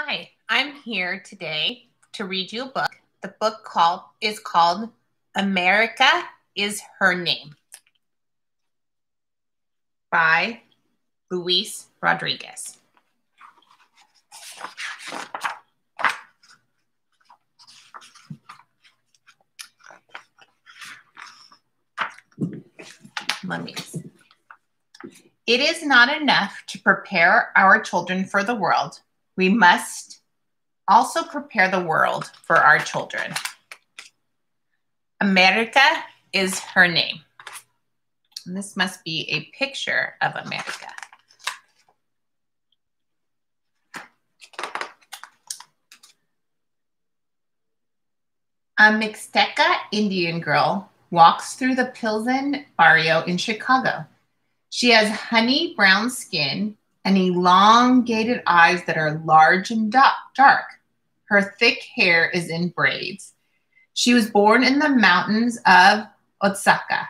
Hi, I'm here today to read you a book. The book called is called America is Her Name by Luis Rodriguez. Mummies. It is not enough to prepare our children for the world we must also prepare the world for our children. America is her name. And this must be a picture of America. A Mixteca Indian girl walks through the Pilsen barrio in Chicago. She has honey brown skin and elongated eyes that are large and dark. Her thick hair is in braids. She was born in the mountains of Oaxaca.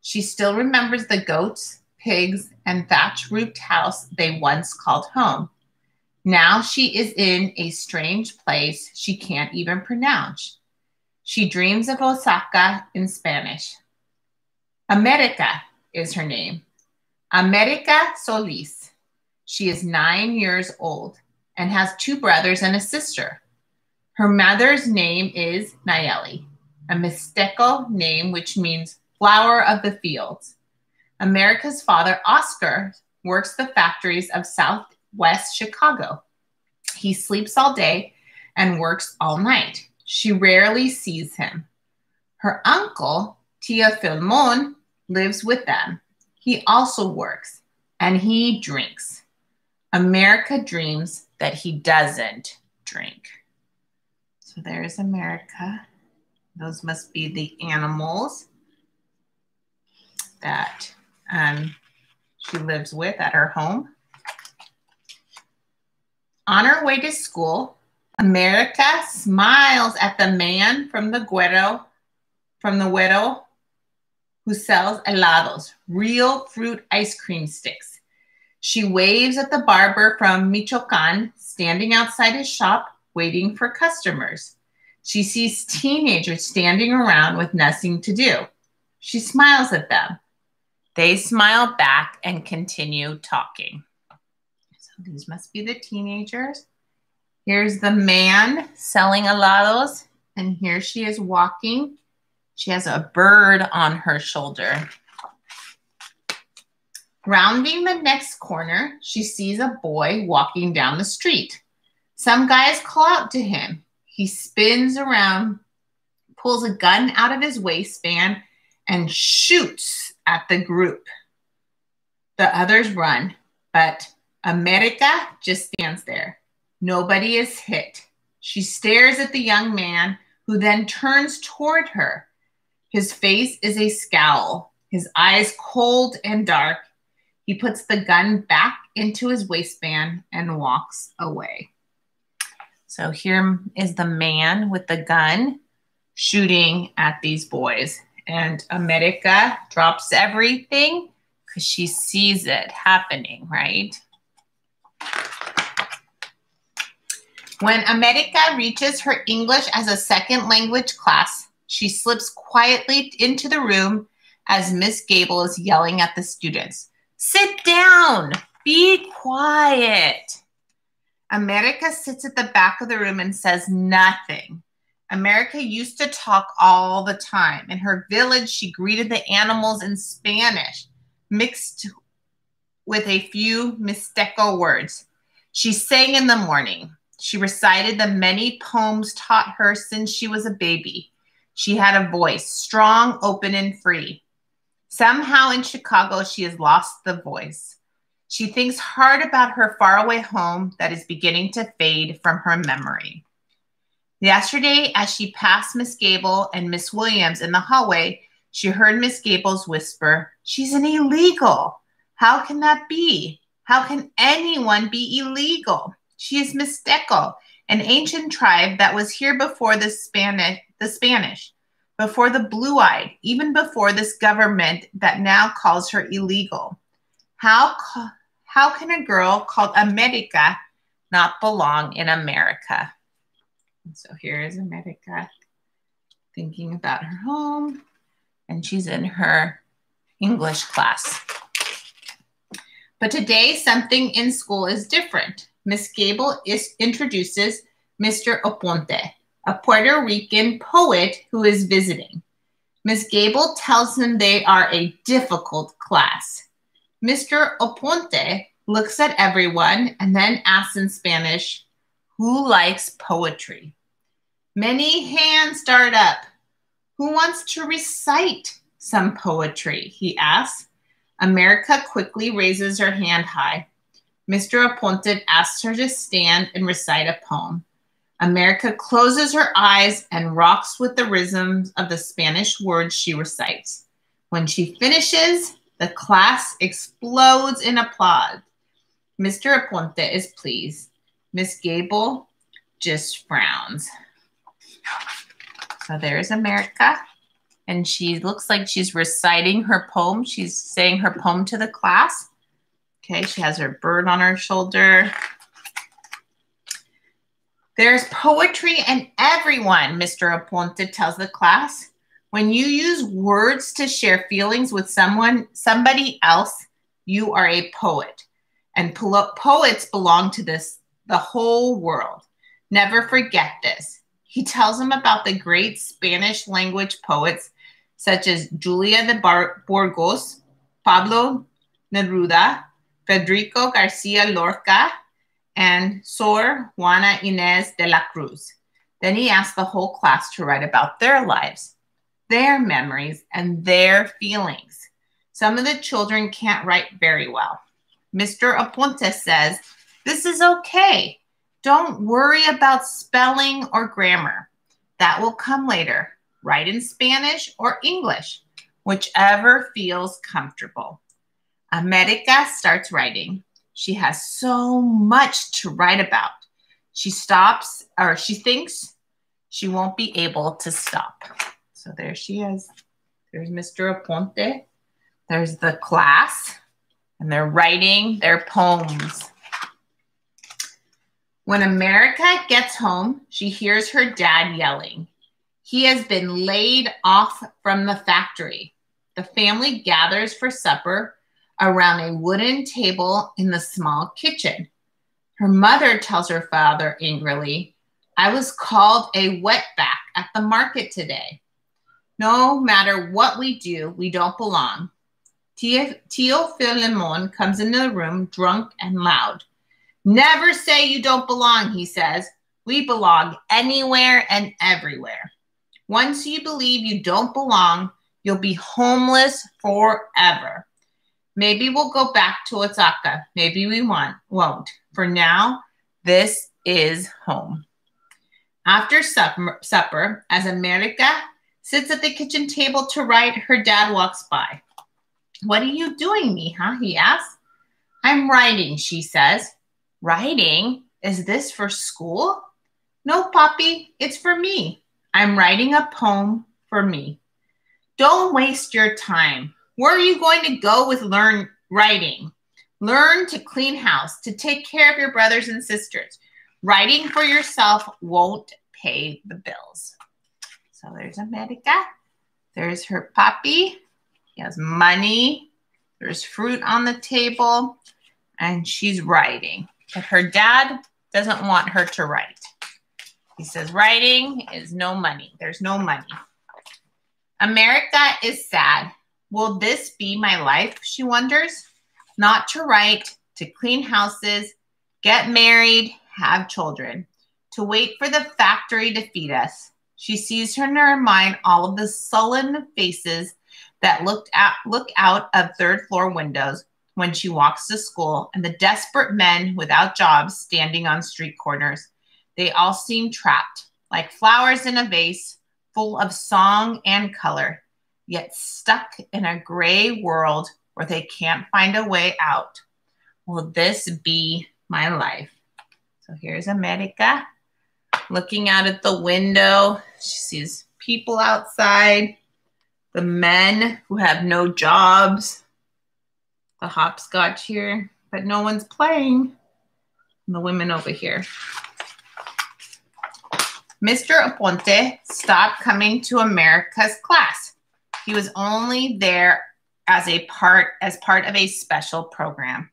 She still remembers the goats, pigs, and thatch roofed house they once called home. Now she is in a strange place she can't even pronounce. She dreams of Oaxaca in Spanish. America is her name. America Solis. She is nine years old and has two brothers and a sister. Her mother's name is Nayeli, a Mixteco name which means flower of the fields. America's father, Oscar, works the factories of Southwest Chicago. He sleeps all day and works all night. She rarely sees him. Her uncle, Tia Filemon, lives with them. He also works and he drinks. America dreams that he doesn't drink. So there's America. Those must be the animals that um, she lives with at her home. On her way to school, America smiles at the man from the Guerrero, from the Guerrero, who sells helados, real fruit ice cream sticks. She waves at the barber from Michoacan standing outside his shop waiting for customers. She sees teenagers standing around with nothing to do. She smiles at them. They smile back and continue talking. So these must be the teenagers. Here's the man selling helados, and here she is walking. She has a bird on her shoulder. Rounding the next corner, she sees a boy walking down the street. Some guys call out to him. He spins around, pulls a gun out of his waistband, and shoots at the group. The others run, but America just stands there. Nobody is hit. She stares at the young man, who then turns toward her. His face is a scowl, his eyes cold and dark, he puts the gun back into his waistband and walks away. So here is the man with the gun shooting at these boys. And America drops everything because she sees it happening, right? When America reaches her English as a second language class, she slips quietly into the room as Miss Gable is yelling at the students. Sit down. Be quiet. America sits at the back of the room and says nothing. America used to talk all the time. In her village, she greeted the animals in Spanish, mixed with a few Mixteco words. She sang in the morning. She recited the many poems taught her since she was a baby. She had a voice, strong, open, and free. Somehow in Chicago, she has lost the voice. She thinks hard about her faraway home that is beginning to fade from her memory. Yesterday, as she passed Miss Gable and Miss Williams in the hallway, she heard Miss Gable's whisper, She's an illegal. How can that be? How can anyone be illegal? She is Mixteco, an ancient tribe that was here before the Spanish. The Spanish before the blue eyed, even before this government that now calls her illegal. How, how can a girl called America not belong in America. And so here is America thinking about her home, and she's in her English class. But today, something in school is different. Miss Gable is, introduces Mr. Aponte, a Puerto Rican poet who is visiting. Miss Gable tells him they are a difficult class. Mr. Aponte looks at everyone and then asks in Spanish, Who likes poetry? Many hands start up. Who wants to recite some poetry? He asks. America quickly raises her hand high. Mr. Aponte asks her to stand and recite a poem. America closes her eyes and rocks with the rhythms of the Spanish words she recites. When she finishes, the class explodes in applause. Mr. Aponte is pleased. Miss Gable just frowns. So there's America. And she looks like she's reciting her poem. She's saying her poem to the class. Okay, she has her bird on her shoulder. There's poetry in everyone, Mr. Aponte tells the class. When you use words to share feelings with someone, somebody else, you are a poet. And po poets belong to this, the whole world. Never forget this. He tells them about the great Spanish language poets such as Julia de Bar Burgos, Pablo Neruda, Federico Garcia Lorca, and Sor Juana Inez de la Cruz. Then he asked the whole class to write about their lives, their memories, and their feelings. Some of the children can't write very well. Mr. Aponte says, This is okay. Don't worry about spelling or grammar. That will come later. Write in Spanish or English, whichever feels comfortable. America starts writing. She has so much to write about. She stops, or she thinks she won't be able to stop. So there she is. There's Mr. Aponte. There's the class, and they're writing their poems. When America gets home, she hears her dad yelling. He has been laid off from the factory. The family gathers for supper around a wooden table in the small kitchen. Her mother tells her father angrily, I was called a wetback at the market today. No matter what we do, we don't belong. Tio, Filemon comes into the room drunk and loud. Never say you don't belong, he says. We belong anywhere and everywhere. Once you believe you don't belong, you'll be homeless forever. Maybe we'll go back to Oaxaca. Maybe we want, won't. For now, this is home. After supper, supper, as America sits at the kitchen table to write, her dad walks by. What are you doing, Mija? He asks. I'm writing, she says. Writing? Is this for school? No, Poppy, it's for me. I'm writing a poem for me. Don't waste your time. Where are you going to go with learn writing? Learn to clean house, to take care of your brothers and sisters. Writing for yourself won't pay the bills. So there's America. There's her puppy. He has money. There's fruit on the table. And she's writing. But her dad doesn't want her to write. He says, writing is no money. There's no money. America is sad. Will this be my life? She wonders. Not to write, to clean houses, get married, have children, to wait for the factory to feed us. She sees in her mind all of the sullen faces that looked at, look out of third floor windows when she walks to school and the desperate men without jobs standing on street corners. They all seem trapped, like flowers in a vase, full of song and color yet stuck in a gray world where they can't find a way out. Will this be my life? So here's America looking out at the window. She sees people outside, the men who have no jobs, the hopscotch here, but no one's playing. the women over here. Mr. Aponte stopped coming to America's class. He was only there as a part as part of a special program.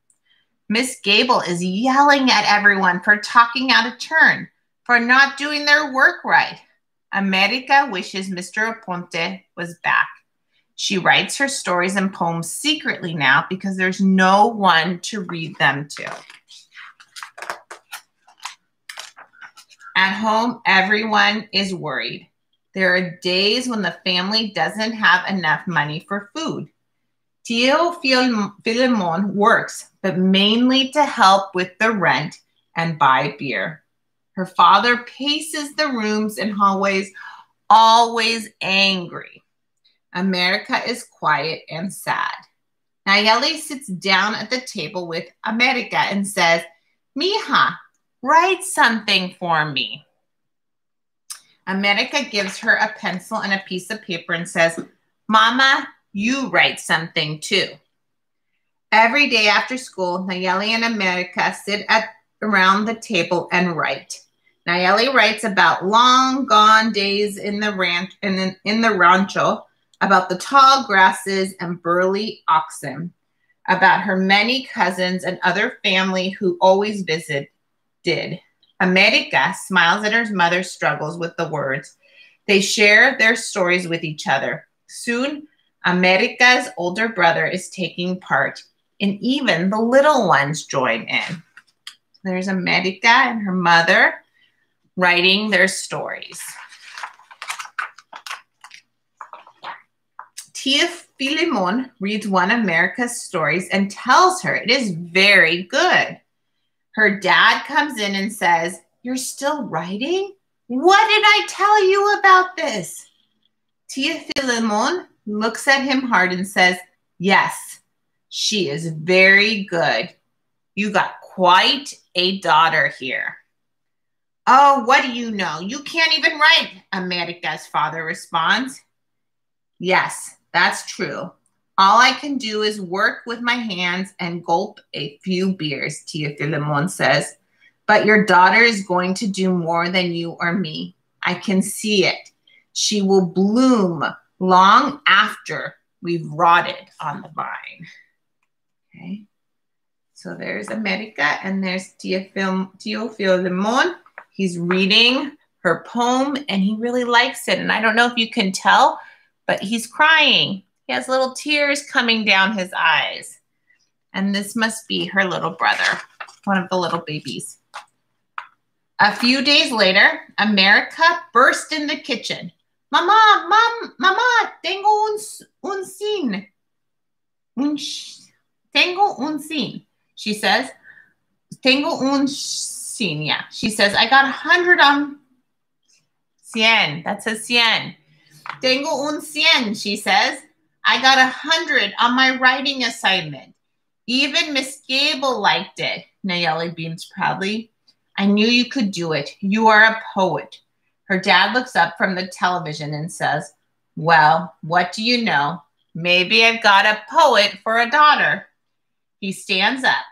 Miss Gable is yelling at everyone for talking out of turn, for not doing their work right. America wishes Mr. Aponte was back. She writes her stories and poems secretly now because there's no one to read them to. At home, everyone is worried. There are days when the family doesn't have enough money for food. Tio Filemon works, but mainly to help with the rent and buy beer. Her father paces the rooms and hallways, always angry. America is quiet and sad. Nayeli sits down at the table with America and says, Mija, Write something for me. America gives her a pencil and a piece of paper and says, Mama, you write something too. Every day after school, Nayeli and America sit at around the table and write. Nayeli writes about long gone days in the ranch in, in the rancho, about the tall grasses and burly oxen, about her many cousins and other family who always visit did. America smiles at her mother's struggles with the words. They share their stories with each other. Soon, America's older brother is taking part, and even the little ones join in. There's America and her mother writing their stories. Tia Filemon reads one of America's stories and tells her it is very good. Her dad comes in and says, You're still writing? What did I tell you about this? Tia Filemon looks at him hard and says, Yes, she is very good. You got quite a daughter here. Oh, what do you know? You can't even write, America's father responds. Yes, that's true. All I can do is work with my hands and gulp a few beers, Tia Filemon says. But your daughter is going to do more than you or me. I can see it. She will bloom long after we've rotted on the vine. Okay. So there's America and there's Tia Filemon. He's reading her poem and he really likes it. And I don't know if you can tell, but he's crying. He has little tears coming down his eyes. And this must be her little brother, one of the little babies. A few days later, America burst in the kitchen. Mama, mam, mama, tengo un, un sin. Un tengo un sin. She says, tengo un sin. Yeah. She says, I got a hundred on cien. That's a cien. Tengo un cien, she says. I got a hundred on my writing assignment. Even Miss Gable liked it. Nayeli beams proudly. I knew you could do it. You are a poet. Her dad looks up from the television and says, Well, what do you know? Maybe I've got a poet for a daughter. He stands up.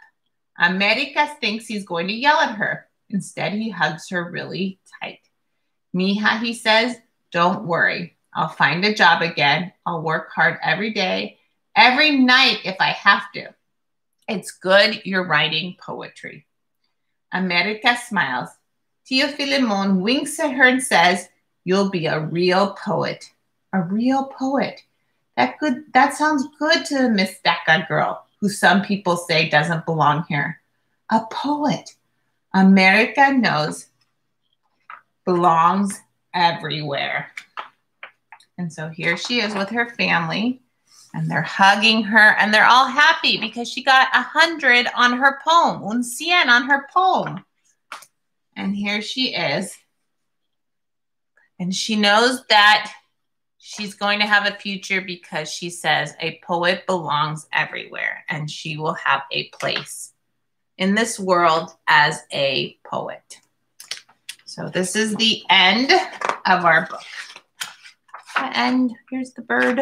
America thinks he's going to yell at her. Instead, he hugs her really tight. Mija, he says, don't worry. I'll find a job again. I'll work hard every day, every night if I have to. It's good you're writing poetry. America smiles. Tio Filemon winks at her and says, You'll be a real poet. A real poet. That good that sounds good to Mixteca girl, who some people say doesn't belong here. A poet. America knows belongs everywhere. And so here she is with her family and they're hugging her and they're all happy because she got a hundred on her poem, un cien on her poem. And here she is. And she knows that she's going to have a future because she says a poet belongs everywhere and she will have a place in this world as a poet. So this is the end of our book and here's the bird.